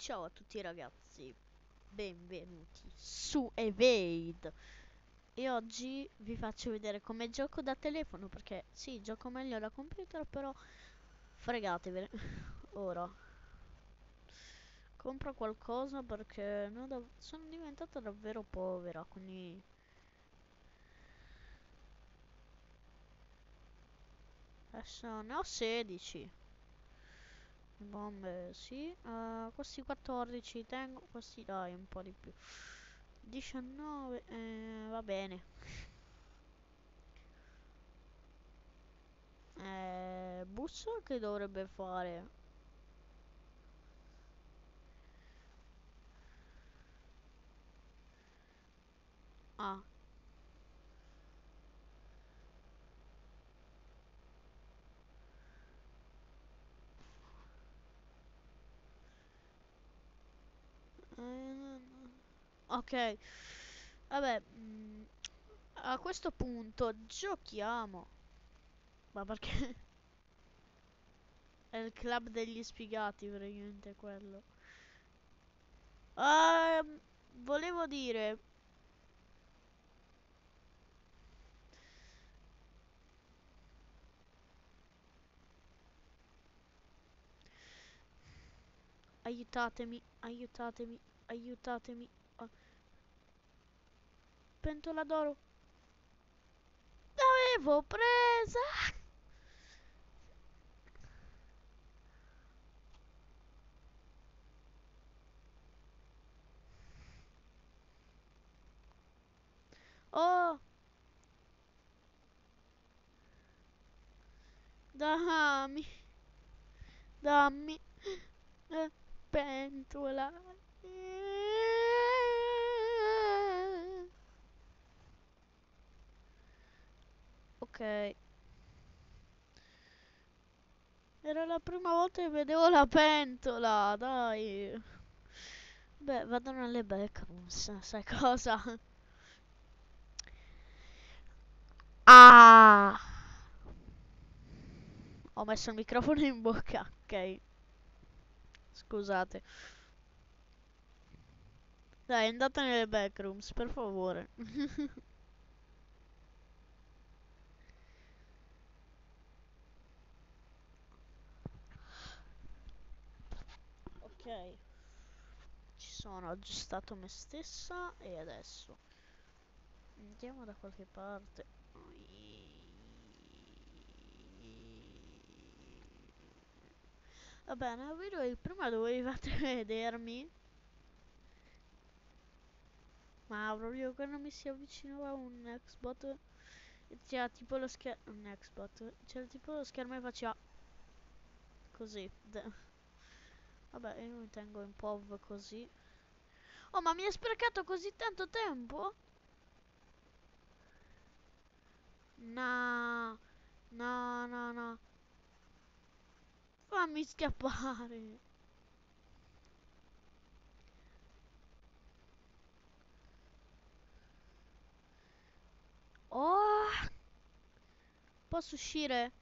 Ciao a tutti ragazzi, benvenuti su Evade. E oggi vi faccio vedere come gioco da telefono perché sì, gioco meglio da computer però fregatevene. Ora compro qualcosa perché no, sono diventata davvero povera quindi adesso ne ho 16 bombe sì. Uh, questi 14 tengo questi dai un po' di più. 19 eh, va bene. Eh, busso che dovrebbe fare? Ah Ok. Vabbè. Mm, a questo punto giochiamo. Ma perché? È il club degli sfigati, praticamente quello. Uh, volevo dire... Aiutatemi, aiutatemi, aiutatemi. Pentola d'oro. L'avevo presa! Oh! Dammi! Dammi! Eh, pentola! Era la prima volta che vedevo la pentola, dai. Beh, vado nelle backrooms, sai cosa? Ah! Ho messo il microfono in bocca, ok. Scusate. Dai, andate nelle backrooms, per favore. ci sono aggiustato me stessa e adesso. Andiamo da qualche parte. Va bene voi prima dovevate vedermi. Ma proprio quando mi si avvicinava un Xbox c'era tipo lo schermo un Xbox c'era tipo lo schermo e faceva così Vabbè, io mi tengo in POV così. Oh, ma mi hai sprecato così tanto tempo? No, no, no, no. Fammi scappare. Oh! Posso uscire?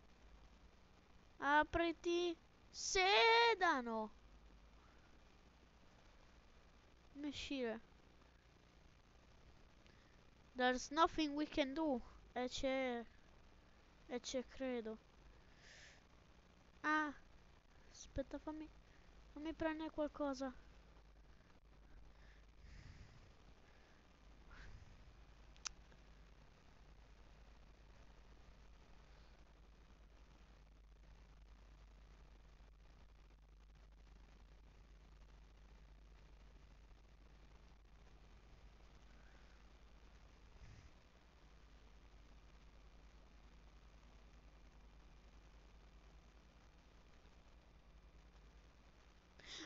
Apriti. Sedano. Uscire. There's nothing we can do. E c'è... E c'è, credo. Ah. Aspetta, fammi... Fammi prendere qualcosa.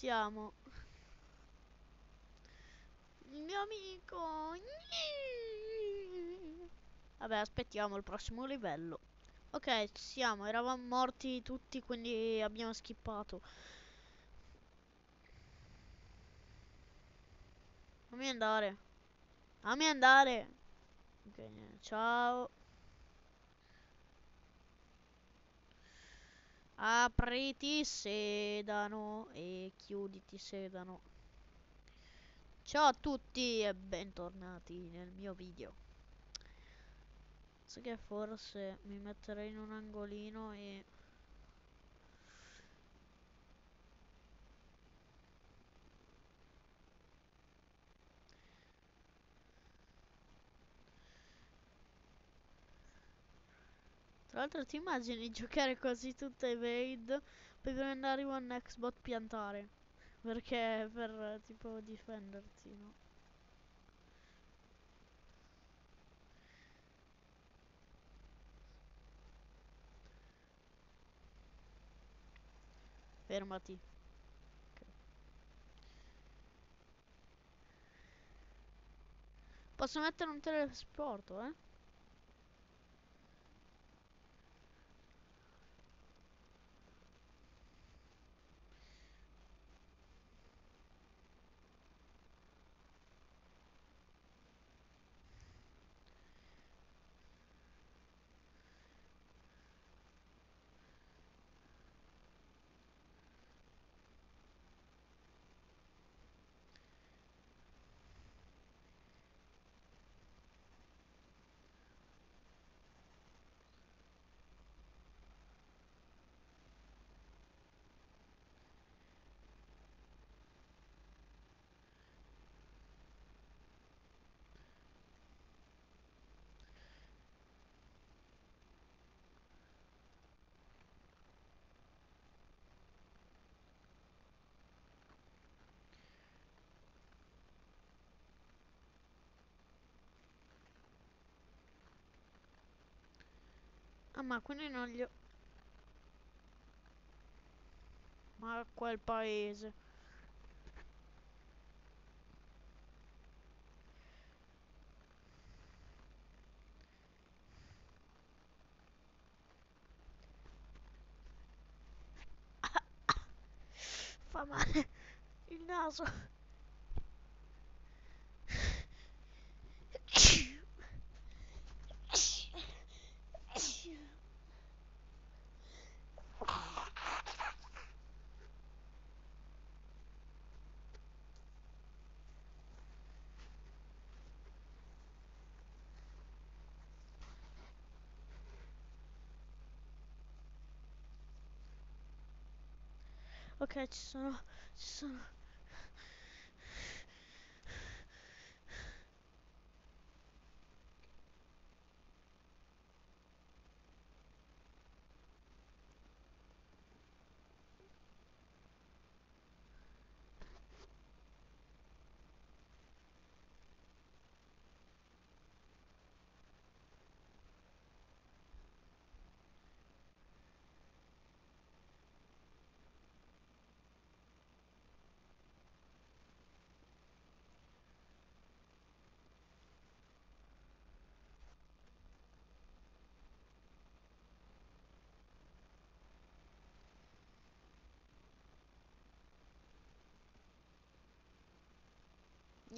siamo. Il mio amico. Vabbè, aspettiamo il prossimo livello. Ok, ci siamo. Eravamo morti tutti, quindi abbiamo skippato. Fammi andare. Fammi andare. Ok, ciao. Apriti sedano e chiuditi sedano. Ciao a tutti e bentornati nel mio video. So che forse mi metterei in un angolino e... L'altro ti immagini giocare così tutta evade, quando arriva un Xbox piantare. Perché per tipo difenderti, no? Fermati. Posso mettere un telesporto, eh? Ah, ma quindi non gli ho... Ma quel paese. Fa male il naso. Ok, ci sono,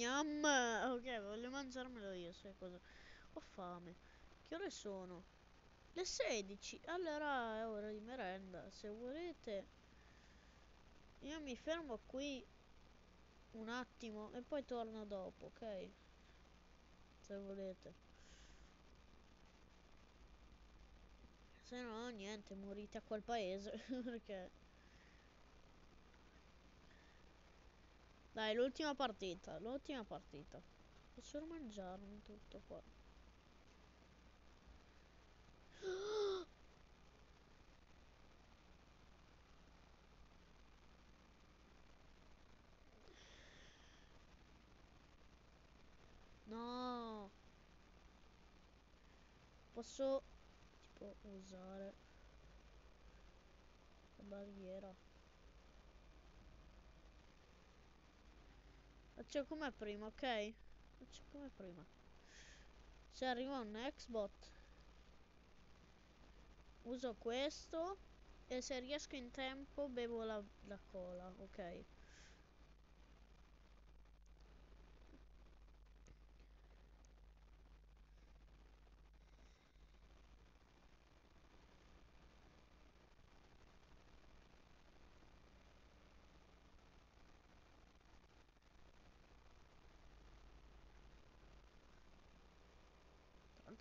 Gnam! Ok, voglio mangiarmelo io, sai cosa? Ho fame. Che ore sono? Le 16. Allora è ora di merenda. Se volete, io mi fermo qui un attimo e poi torno dopo, ok? Se volete. Se no, niente, morite a quel paese. perché... Dai, l'ultima partita, l'ultima partita. Posso mangiarmi tutto qua. No. Posso tipo usare la barriera. Faccio come prima, ok? Faccio come prima. Se arriva un Xbot, uso questo e se riesco in tempo bevo la, la cola, ok?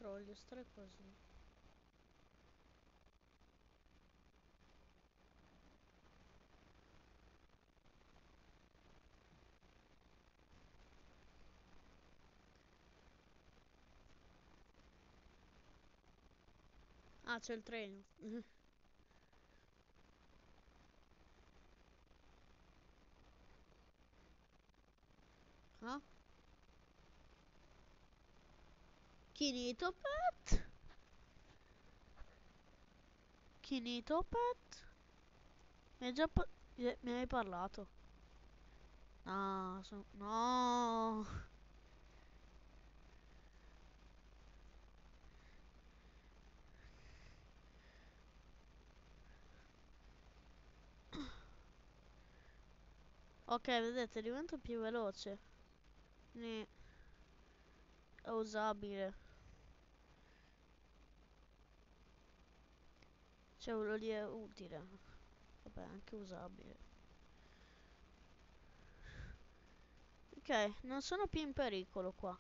Voglio stare così. Ah, c'è il treno. ah? Kinitopet? Kinitopet? Mi hai già mi hai parlato. No, so no. Ok, vedete, divento più veloce. Quindi è usabile. Cioè, quello lì è utile. Vabbè, anche usabile. Ok, non sono più in pericolo qua.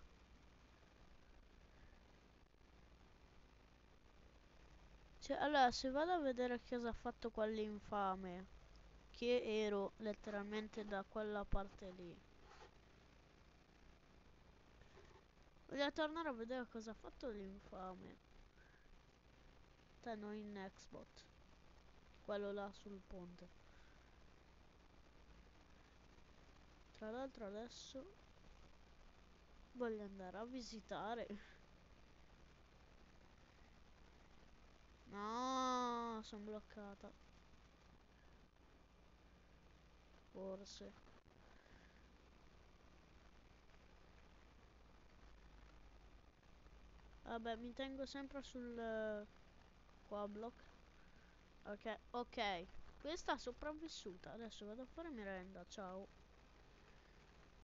Cioè, allora, se vado a vedere cosa ha fatto quell'infame, che ero letteralmente da quella parte lì. Voglio tornare a vedere cosa ha fatto l'infame. Non in Xbox. Quello là sul ponte. Tra l'altro adesso voglio andare a visitare. No, sono bloccata. Forse. Vabbè, mi tengo sempre sul block. Ok, ok. Questa sopravvissuta. Adesso vado a fare merenda. Ciao.